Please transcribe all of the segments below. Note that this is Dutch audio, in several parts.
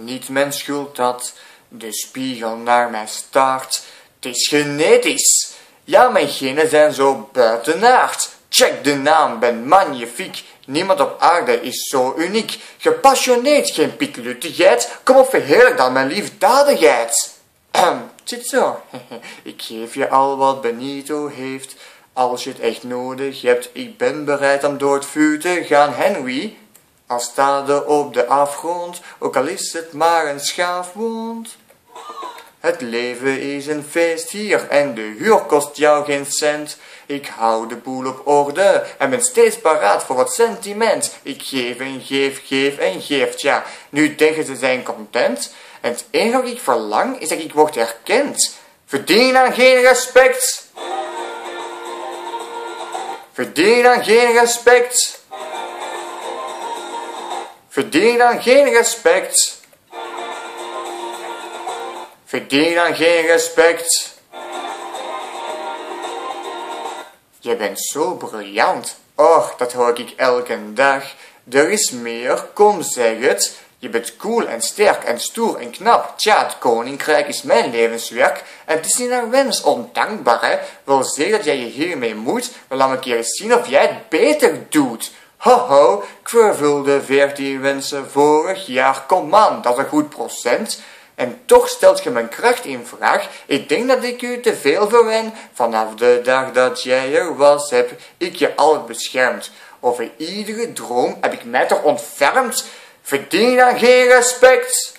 Niet mijn schuld dat de spiegel naar mij staart. Het is genetisch. Ja, mijn genen zijn zo buitenaard. Check de naam, ben magnifiek. Niemand op aarde is zo uniek. Gepassioneerd, geen piekluttigheid. Kom op, verheerlijk dan mijn liefdadigheid. Zit zo. Ik geef je al wat Benito heeft. Als je het echt nodig hebt, ik ben bereid om door het vuur te gaan, Henry. Al staande op de afgrond, ook al is het maar een schaafwond. Het leven is een feest hier en de huur kost jou geen cent. Ik hou de boel op orde en ben steeds paraat voor wat sentiment. Ik geef en geef, geef en geef, ja, nu denken ze zijn content. En het enige wat ik verlang is dat ik word erkend. Verdien dan geen respect. Verdien dan geen respect. Verdien dan geen respect. Verdien dan geen respect. Je bent zo briljant. Och, dat hoor ik elke dag. Er is meer, kom zeg het. Je bent cool en sterk en stoer en knap. Tja, het koninkrijk is mijn levenswerk. En het is niet naar wens ondankbaar, hè. Wil zeggen dat jij je hiermee moet. Maar laat me een keer eens zien of jij het beter doet. Ho ho, ik vervulde veertien wensen vorig jaar. Kom aan, dat is een goed procent. En toch stelt je mijn kracht in vraag. Ik denk dat ik u te veel verwen. Vanaf de dag dat jij er was, heb ik je altijd beschermd. Over iedere droom heb ik mij toch ontfermd. Verdien dan geen respect.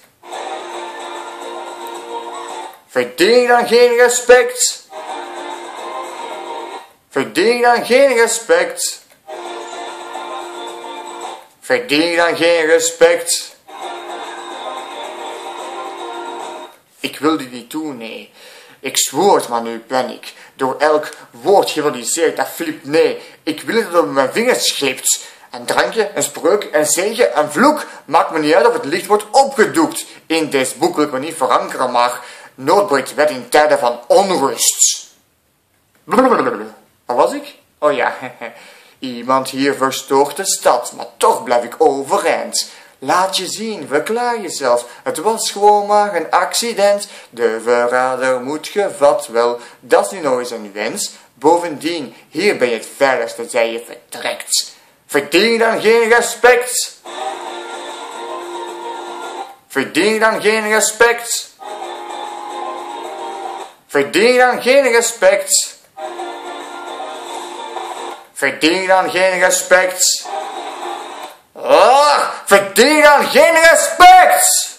Verdien dan geen respect. Verdien dan geen respect. Verdien dan geen respect. Ik wilde niet doen, nee. Ik zwoer het, maar nu ben ik. Door elk woord gerealiseerd dat Filip nee. Ik wil het op mijn vingers glipt. Een drankje, een spreuk, een zegen, een vloek. Maakt me niet uit of het licht wordt opgedoekt. In deze boek wil ik me niet verankeren, maar noodbreekt wet in tijden van onrust. Blablabla. Was ik? Oh ja, iemand hier verstoort de stad, maar toch blijf ik overeind. Laat je zien, verklaar jezelf. Het was gewoon maar een accident. De verrader moet gevat wel. Dat is nu nog eens een wens. Bovendien, hier ben je het veiligste, zij je vertrekt. Verdien dan geen respect. Verdien dan geen respect. Verdien dan geen respect. Verdien dan geen respect. Oh, verdien dan geen respect!